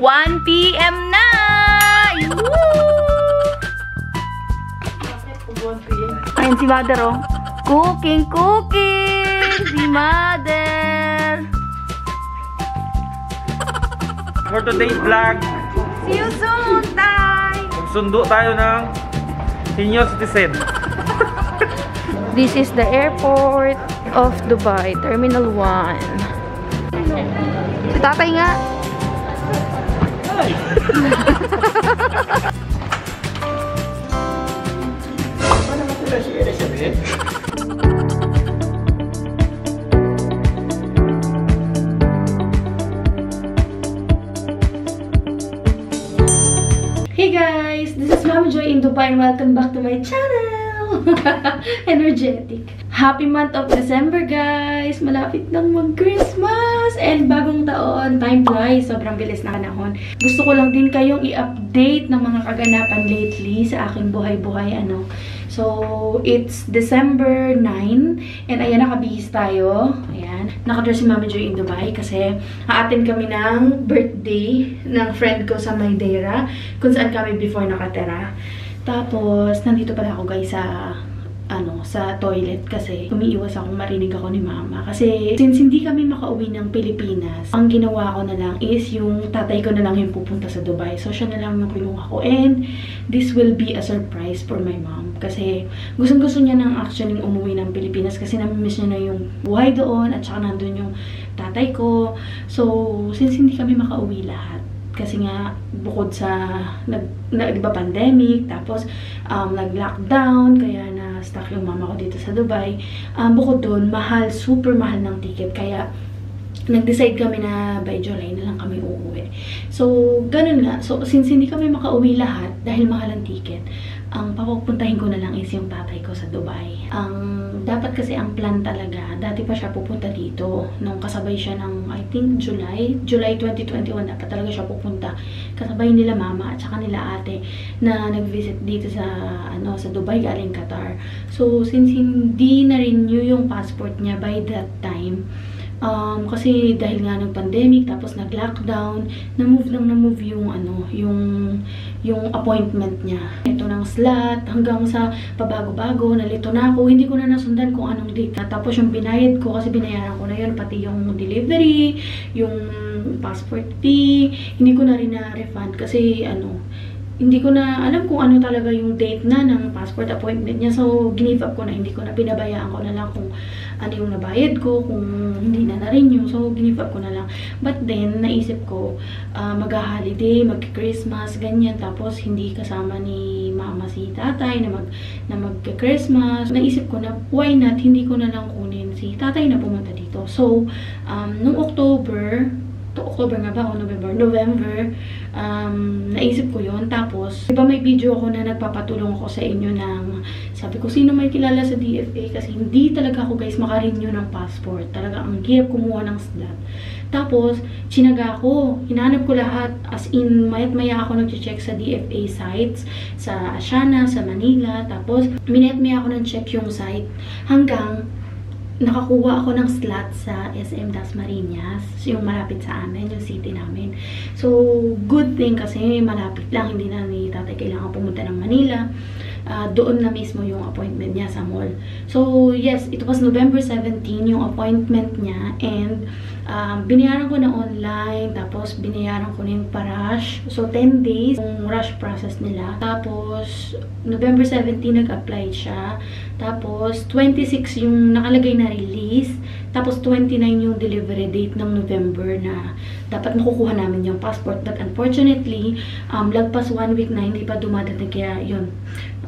1 p.m. na! Woo! Ayan si Mother, oh. Cooking, cooking! Si Mother! For today's vlog, See you soon, Tay! magsundo tayo ng senior citizen. This is the airport of Dubai, Terminal 1. Si tatay nga. Hey guys! This is Mami Joy in Dubai and welcome back to my channel! Energetic! Happy month of December guys! Malapit nang mag-Christmas! And bagong taon, time flies. Sobrang bilis na panahon. Gusto ko lang din kayong i-update ng mga kaganapan lately sa aking buhay-buhay. Ano. So, it's December 9 and ayan, nakabihis tayo. Ayan. Nakadress si Mami Joy in Dubai kasi aatin kami ng birthday ng friend ko sa Maydera kung saan kami before nakatira. Tapos, nandito pala ako guys sa ano, sa toilet kasi umiiwas akong marinig ako ni mama. Kasi since hindi kami makauwi ng Pilipinas, ang ginawa ko na lang is yung tatay ko na lang yung pupunta sa Dubai. So, siya na lang yung kinuha ko. And this will be a surprise for my mom. Kasi gustong gusto niya ng action yung umuwi ng Pilipinas kasi namimiss niya na yung buhay doon at saka nandun yung tatay ko. So, since hindi kami makauwi lahat, kasi nga bukod sa nag, na, di ba, pandemic tapos um, nag-lockdown kaya na stuck yung mama ko dito sa Dubai um, bukod doon mahal super mahal ng ticket kaya nag-decide kami na by July na lang kami uuwi. So, ganun nga. So, since hindi kami makauwi lahat dahil mahal ang ticket, ang papupuntahin ko na lang is yung tatay ko sa Dubai. Ang dapat kasi ang plan talaga, dati pa siya pupunta dito nung kasabay siya ng I think July, July 2021 dapat talaga siya pupunta. Kasabay nila mama at saka nila ate na nag-visit dito sa ano sa Dubai galing Qatar. So since hindi na renew yung passport niya by that time, Um, kasi dahil nga nag-pandemic, tapos nag-lockdown, na-move lang na-move yung, ano, yung, yung appointment niya. Ito ng slot, hanggang sa pabago-bago, nalito na ako, hindi ko na nasundan kung anong date. Tapos yung binayad ko, kasi binayaran ko na yun, pati yung delivery, yung passport fee, hindi ko na rin na-refund kasi, ano, hindi ko na alam kung ano talaga yung date na ng passport appointment niya. So, give up ko na. Hindi ko na pinabayaan ko na lang kung ano yung nabayad ko, kung hindi na na-renew. So, give up ko na lang. But then, naisip ko, uh, mag-holiday, mag-Christmas, ganyan. Tapos, hindi kasama ni mama si tatay na mag na mag-Christmas. Naisip ko na, why not, hindi ko na lang kunin si tatay na pumunta dito. So, um, nung October, to October nga ba o November? November, um, naisip ko yon Tapos, di ba may video ako na nagpapatulong ako sa inyo ng, sabi ko, sino may kilala sa DFA? Kasi hindi talaga ako guys makarenew ng passport. Talaga, ang hirap kumuha ng slot. Tapos, chinaga ako. Hinanap ko lahat. As in, mayat maya ako nag-check sa DFA sites. Sa Asiana, sa Manila. Tapos, minayat maya ako nag-check yung site. Hanggang, nakakuha ako ng slot sa SM Dasmariñas, yung malapit sa amin, yung city namin. So, good thing kasi malapit lang, hindi na ni tatay kailangan pumunta ng Manila. Uh, doon na mismo yung appointment niya sa mall. So, yes, it was November 17 yung appointment niya and um, binayaran ko na online, tapos binayaran ko na yung pa-rush. So, 10 days yung rush process nila. Tapos, November 17 nag-apply siya. Tapos, 26 yung nakalagay na release. Tapos, 29 yung delivery date ng November na dapat makukuha namin yung passport. But unfortunately, um, lagpas one week na hindi pa dumadating. Kaya, yun.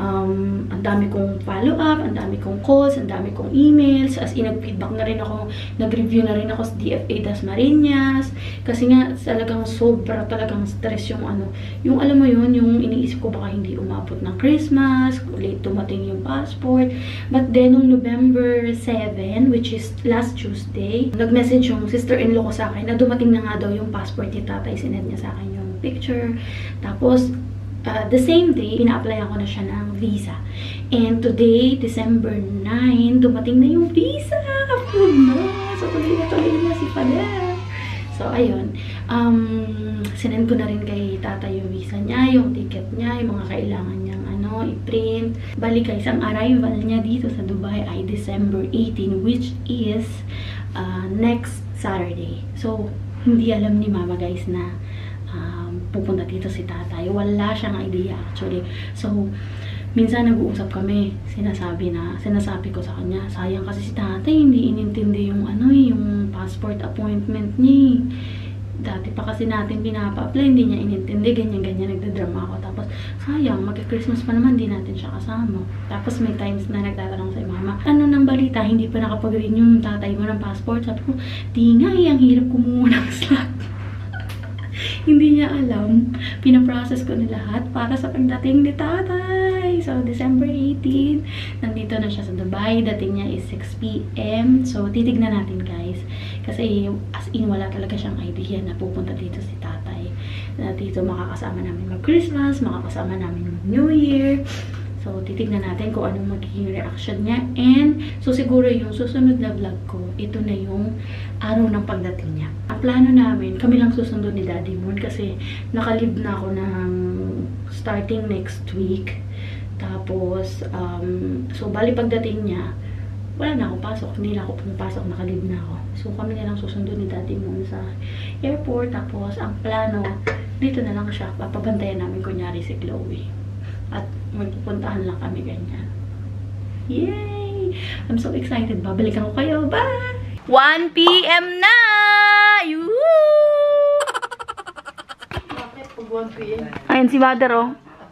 Um, ang dami kong follow-up, ang dami kong calls, ang dami kong emails. As in, nag-feedback na rin ako, nag-review na rin ako sa DFA Dasmariñas. Kasi nga, talagang sobra talagang stress yung ano. Yung alam mo yun, yung iniisip ko baka hindi umabot ng Christmas, late dumating yung passport. But then, nung November 7, which is last Tuesday, nag-message yung sister-in-law ko sa akin na dumating na nga daw yung passport ni tatay. Sinend niya sa akin yung picture. Tapos, uh, the same day, pina-apply ako na siya ng visa. And today, December 9, dumating na yung visa! Approve na! So, tuloy na tuloy na si Father. So, ayun. um, sinend ko na rin kay tata yung visa niya, yung ticket niya, yung mga kailangan niyang ano, i-print. Bali guys, ang arrival niya dito sa Dubai ay December 18, which is uh, next Saturday. So, hindi alam ni mama guys na um, pupunta dito si tatay. Wala siyang idea actually. So, minsan nag-uusap kami, sinasabi na, sinasabi ko sa kanya, sayang kasi si tatay, hindi inintindi yung ano eh, yung passport appointment niya eh. Dati pa kasi natin pinapa-apply, hindi niya inintindi, ganyan-ganyan, nagdadrama ako. Tapos, sayang, magka-Christmas pa naman, di natin siya kasama. Tapos may times na nagtatanong sa mama, ano nang balita, hindi pa nakapag-renew yung tatay mo ng passport? Sabi ko, di eh, ang hirap kumuha ng slot. Alam. Pinaprocess ko na lahat para sa pagdating ni tatay. So, December 18, nandito na siya sa Dubai. Dating niya is 6pm. So, titignan natin guys. Kasi as in, wala talaga siyang idea na pupunta dito si tatay. Na dito makakasama namin mag-Christmas, makakasama namin mag-New Year. So, titignan natin kung anong magiging reaction niya. And, so siguro yung susunod na vlog ko, ito na yung araw ng pagdating niya. Ang plano namin, kami lang susundo ni Daddy Moon kasi nakalib na ako ng starting next week. Tapos, um, so bali pagdating niya, wala na akong pasok. Hindi na ako pumapasok, nakalib na ako. So, kami na lang susundo ni Daddy Moon sa airport. Tapos, ang plano, dito na lang siya. Papabantayan namin kunyari si Chloe. At magpupuntahan lang kami ganyan. Yay! I'm so excited. Babalikan ko kayo. Bye! 1 p.m. na! Bakit pag 1 p.m.? Ayan si Mother, oh.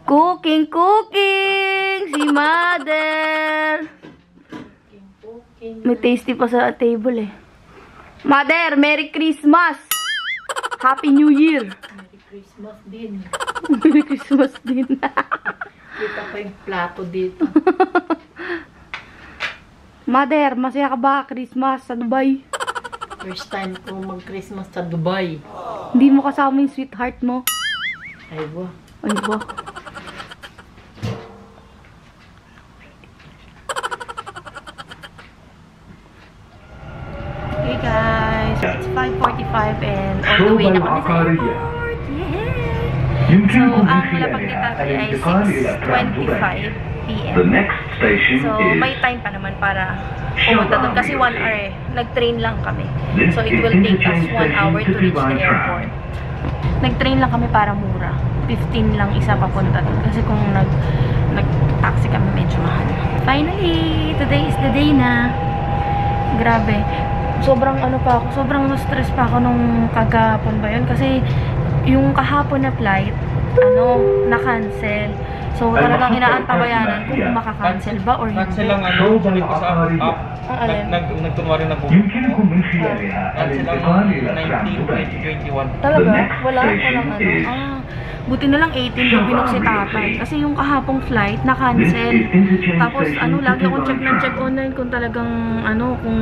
Cooking, cooking! Si Mother! May tasty pa sa table, eh. Mother, Merry Christmas! Happy New Year! Merry Christmas din. Merry Christmas din. Kita pa yung plato dito. Mother, masaya ka ba Christmas sa Dubai? First time ko mag-Christmas sa Dubai. Hindi mo kasama yung sweetheart mo? Ay, ba? Ay ba? Hey guys, it's 5.45 and on the way na kami sa! So, ang lapag ni tatay ay 6.25 p.m. The next station So, is may time pa naman para pumunta doon. Kasi 1 hour eh. Nag-train lang kami. So, it will take us 1 hour to reach the airport. Nag-train lang kami para mura. 15 lang isa papunta doon. Kasi kung nag nag-taxi kami medyo mahal. Finally, today is the day na. Grabe. Sobrang ano pa ako, sobrang stress pa ako nung kagahapon ba yun. Kasi yung kahapon na flight, ano, na-cancel. So, talagang inaantabayanan kung makakancel ba or hindi. Cancel lang ano, tuloy ko sa app. Nagtunwa rin ako. Cancel lang 19, 20, ah, Talaga? Wala? Walang ano? Ah buti na lang 18 yung binok si tatay. Kasi yung kahapong flight, na-cancel. Tapos ano, lagi akong check ng check online kung talagang ano, kung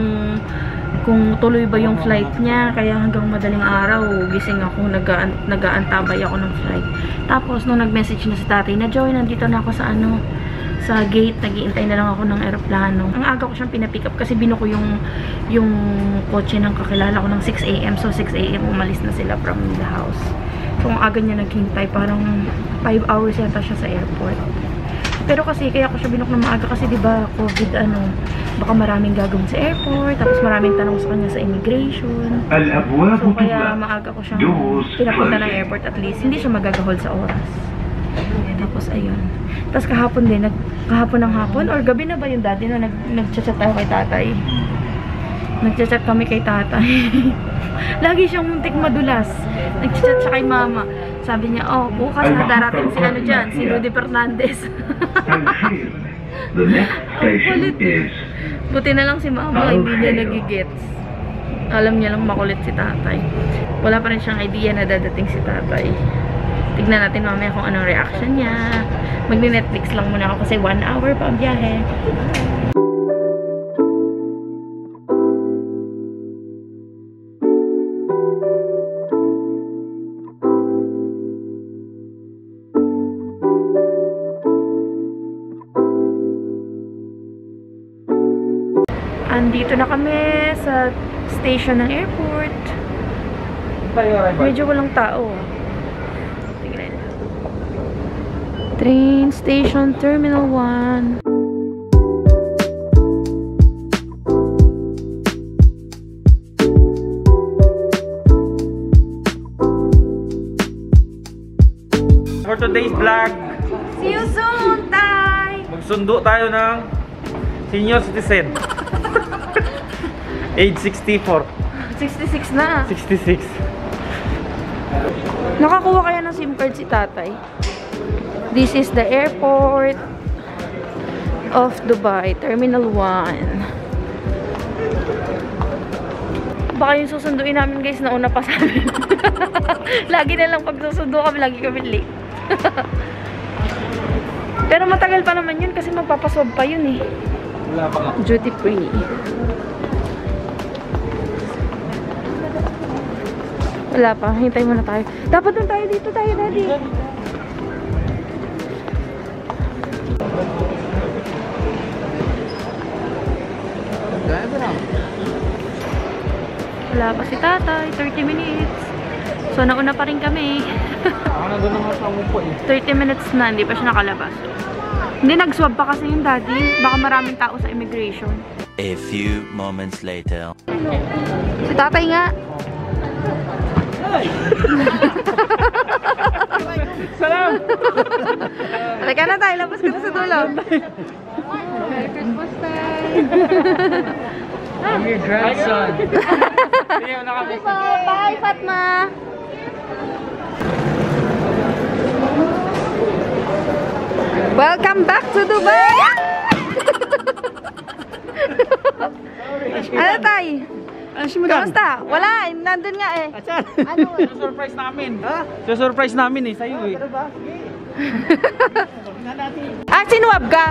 kung tuloy ba yung flight niya. Kaya hanggang madaling araw, gising ako, nagaan, nagaantabay ako ng flight. Tapos nung nag-message na si tatay na, Joy, nandito na ako sa ano, sa gate, nagiintay na lang ako ng eroplano. Ang aga ko siyang pinapick up kasi binuko yung yung kotse ng kakilala ko ng 6 a.m. So 6 a.m. umalis na sila from the house kung aga niya naghintay. Parang 5 hours yata siya sa airport. Pero kasi, kaya ko siya binok na maaga kasi diba, COVID ano, baka maraming gagawin sa airport, tapos maraming tanong sa kanya sa immigration. So, kaya maaga ko siyang pinapunta ng airport at least. Hindi siya magagahol sa oras. Tapos, ayun. Tapos kahapon din, nag, kahapon ng hapon, or gabi na ba yung dati na nag, nag-chat tayo kay tatay? Nag-chat kami kay tatay. Lagi siyang muntik madulas. Nag-chat siya kay mama. Sabi niya, oh, bukas na darating si ano dyan, si Rudy Fernandez. The next station is... Buti na lang si mama, hindi niya nagigets. Alam niya lang makulit si tatay. Wala pa rin siyang idea na dadating si tatay. Tignan natin mamaya kung anong reaction niya. Magne-Netflix lang muna ako kasi one hour pa ang biyahe. Bye! Andito na kami sa station ng airport. Medyo walang tao. Tingnan. Train Station Terminal 1. For today's vlog, See you soon, Tay! magsundo tayo ng senior citizen. Age 64. 66 na. 66. Nakakuha kaya ng SIM card si tatay? This is the airport of Dubai, Terminal 1. Baka yung susunduin namin guys na una pa sa amin. lagi na lang pag susundo kami, lagi kami late. Pero matagal pa naman yun kasi magpapaswab pa yun eh. Wala pa nga. Duty free. Wala pa. Hintay muna tayo. Dapat doon tayo dito tayo, daddy. Wala pa si tatay. 30 minutes. So, nauna pa rin kami. Ako na nga sa umupo eh. 30 minutes na, hindi pa siya nakalabas. Hindi, nag-swab pa kasi yung daddy. Baka maraming tao sa immigration. A few moments later. Si tatay nga. Salam! Halika na tayo, labas ka na sa dulo. Merry Christmas tayo. I'm your grandson. Bye, Fatma. Welcome back to Dubai! ano tay? Kamusta? Wala, nandun nga eh. Ano? surprise namin. Ha? surprise namin eh, sa'yo eh. Ah, sinuwab ka?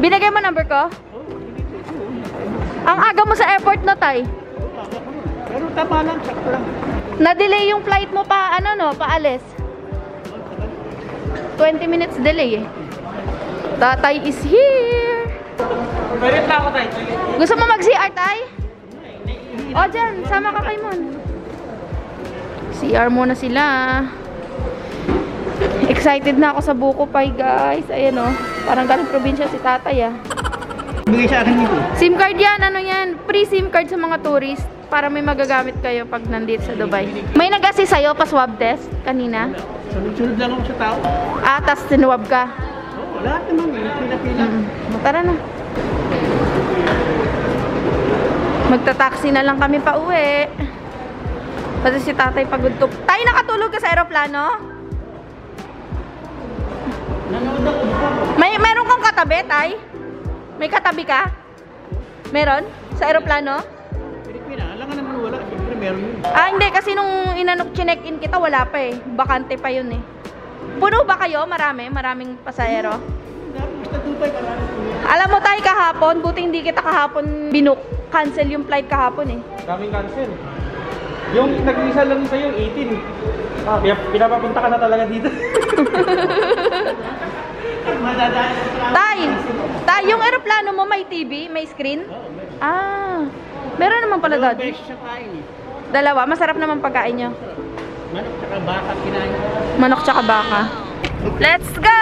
Binigay mo number ko? Ang aga mo sa airport na, tay. Pero tama lang, sakto lang. Na-delay yung flight mo pa, ano no, paalis. 20 minutes delay eh. Tatay is here. Pwede na ako tayo. Gusto mo mag-CR, tay? O, dyan. Sama ka kay Mon. CR muna sila. Excited na ako sa buko pie, guys. Ayan o. Parang galing probinsya si tatay, ah. Bigay sa akin dito. SIM card yan, ano yan? Free SIM card sa mga tourist para may magagamit kayo pag nandito sa Dubai. May nag-assist sa'yo pa swab test kanina? Sunod-sunod lang ako sa tao. Ah, tas sinuwab ka. Oo, lahat naman. Pila-pila. Mm. Tara na. Magta-taxi na lang kami pa uwi. Kasi si tatay pagod to. Tayo nakatulog ka sa aeroplano? May meron kang katabi, tay? May katabi ka? Meron? Sa aeroplano? Alam nga naman wala. Siyempre meron yun. Ah, hindi. Kasi nung inanok chinek-in kita, wala pa eh. Bakante pa yun eh. Puno ba kayo? Marami? Maraming pasahero? Alam mo tayo kahapon, buti hindi kita kahapon binuk. Cancel yung flight kahapon eh. Daming cancel. Yung nag-isa lang sa'yo, 18. Ah, pinapapunta ka na talaga dito. Sa. Tay! Tay, yung aeroplano mo may TV? May screen? Ah, meron naman pala Dalawang daddy. beses siya kain eh. Dalawa, masarap naman pagkain nyo. Manok tsaka baka kinain ko. Manok tsaka baka. Let's go!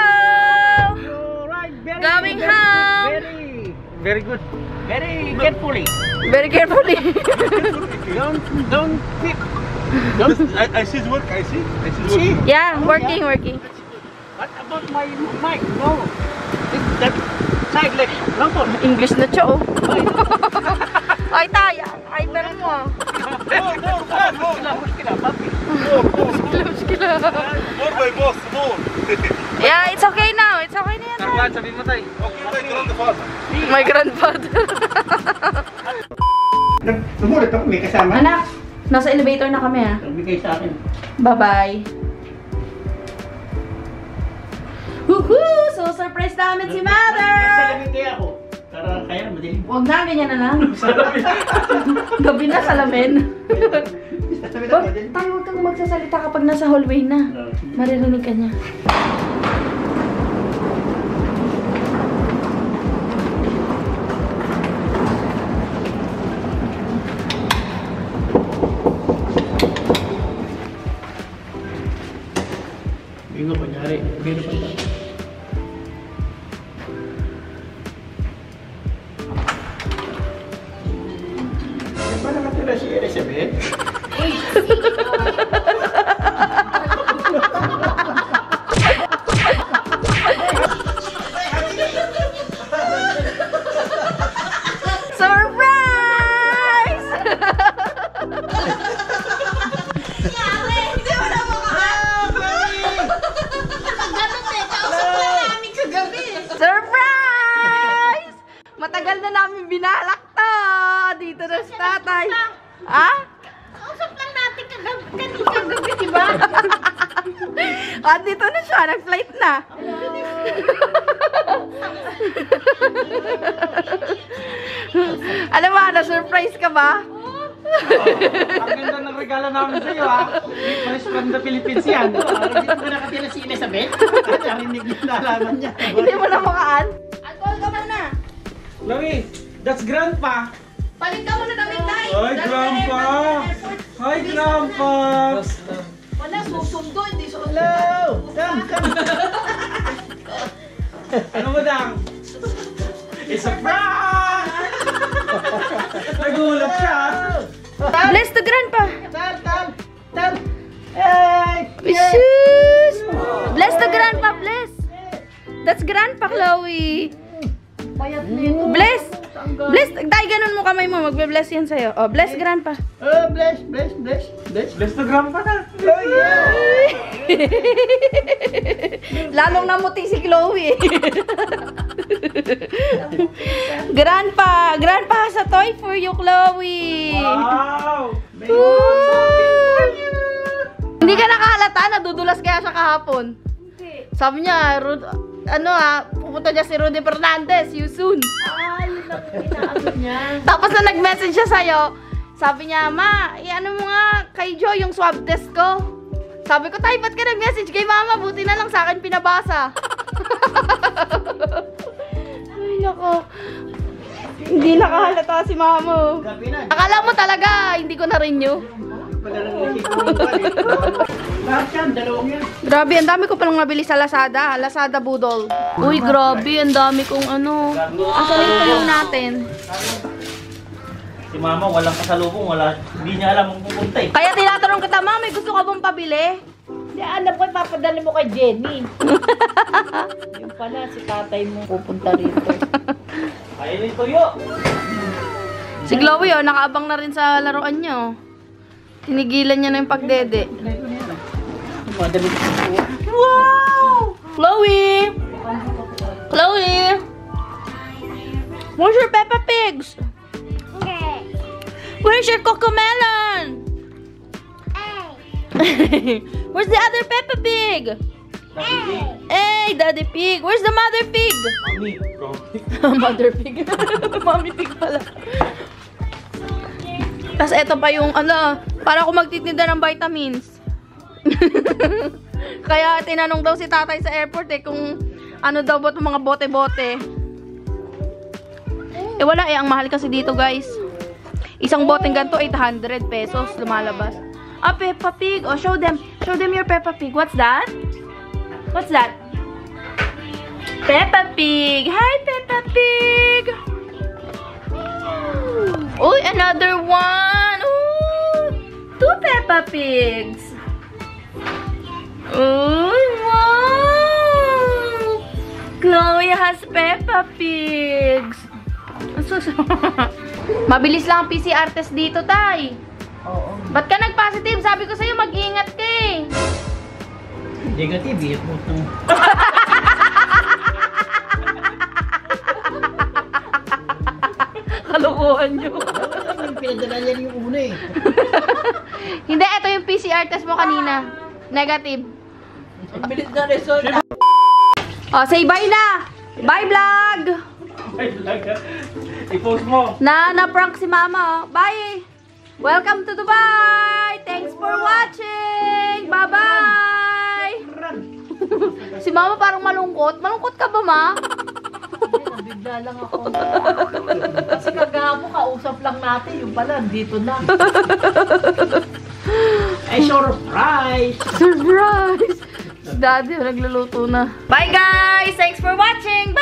Very Going very home. Very, Very good. Very carefully. Very carefully. Don't, don't keep. Don't, I, I see work, I see. I see his work. see. yeah, working, working. What about my mic? No. It- That side leg. Lang po. English na siya, oh. Ay, tay, ay, pero mo. more, more, more. Wala, muskila, papi. More, more. More, my boss, more. Yeah, it's okay now. It's okay na yan. Karlan, sabihin mo tayo. Okay, my grandfather. My grandfather. Sumulit ako, may kasama. Anak, nasa elevator na kami, ah. Nagbigay sa akin. Bye-bye. Woohoo! So, surprise namin si Mother! Salamin kaya ako. Para kaya madilim. Huwag na, ganyan na lang. Gabi na, salamin. Salamin Huwag, tayo huwag kang magsasalita kapag nasa hallway na. Maririnig ka niya. Kunyari. Na-surprise ka ba? Ang ganda ng regalo namin sa iyo, ha? Fresh from the Philippines yan. Dito ba nakatira si Elizabeth? Narinig niya nalaman niya. Hindi mo na makaan? Alcohol ka muna. Chloe, that's grandpa. Palit ka muna damit, tay. Hi, grandpa. Hi, grandpa. Wala, susundo. Hindi susundo. Hello! Come, come! Ano mo dang? It's a prank! Nagulat siya. Bless the grandpa. Tal, tal, tal! Hey! Wishes! Bless the grandpa, bless! That's grandpa, Chloe. Bless! Bless! Tay, ganun mo kamay mo. Magbe-bless yan sa'yo. Oh, bless grandpa. Oh, bless, bless, bless, bless. Bless the grandpa na. Oh, yeah! Lalong namuti si Chloe. grandpa! Grandpa has a toy for you, Chloe. Wow! Hindi ka nakahalata, nadudulas kaya siya kahapon. Sabi niya, Rud, ano ah, pupunta niya si Rudy Fernandez, you soon. Tapos na nag-message siya sa'yo, sabi niya, Ma, i-ano mo nga kay Joy yung swab test ko. Sabi ko, Tay, ba't ka nag-message kay Mama? Buti na lang sa akin pinabasa. Nako. Hindi nakahalata si Mama. Gabi na. Akala mo talaga, hindi ko yan, dalawang yan. Grabe, ang dami ko palang nabili sa Lazada. Lazada Budol. Uy, grabe, ang dami kong ano. Asan na yung tulong natin? Si mama walang kasalubong, wala, hindi niya alam kung pupunta eh. Kaya tinatanong kita, Ma, may gusto ka bang pabili? Ko, papadala mo kay Jenny. yung pala, si tatay mo pupunta rito. Ayun yung tuyo. Si Chloe, oh, nakaabang na rin sa laruan niya, oh. Tinigilan niya na yung pagdede. Ko. Wow! Chloe! Chloe! Where's your Peppa Pigs? Where's your Cocomelon? Where's the other Peppa Pig? Hey, Daddy Pig. Where's the Mother Pig? Mami, Mother Pig. Mommy Pig pala. Tapos eto pa yung ano, para ako magtitinda ng vitamins. Kaya tinanong daw si tatay sa airport eh kung ano daw ba itong mga bote-bote. Eh wala eh, ang mahal kasi dito guys. Isang boteng ganito, 800 pesos lumalabas. Ah, Peppa Pig. Oh, show them. Show them your Peppa Pig. What's that? What's that? Peppa Pig. Hi, Peppa Pig. Uy, another one. Ooh, two Peppa Pigs. Uy, wow. Chloe has Peppa Pigs. Mabilis lang ang PCR test dito, Tay. Ba't ka nag-positive? Sabi ko sa'yo, mag-ingat ka eh. Negative, hit mo ito. Kalokohan nyo. Pinadala yan yung una eh. Hindi, ito yung PCR test mo kanina. Negative. Ang bilis na result. Oh, say bye na! Bye, vlog! Ay, talaga. I-post mo. Na, na-prank si mama, oh. Bye! Welcome to Dubai! Thanks for watching! Bye-bye! si mama parang malungkot. Malungkot ka ba, ma? Nabigla lang ako. Kasi kagamo, kausap lang natin. Yung pala, dito na. Ay, surprise! Surprise! daddy, nagluluto na. Bye guys! Thanks for watching!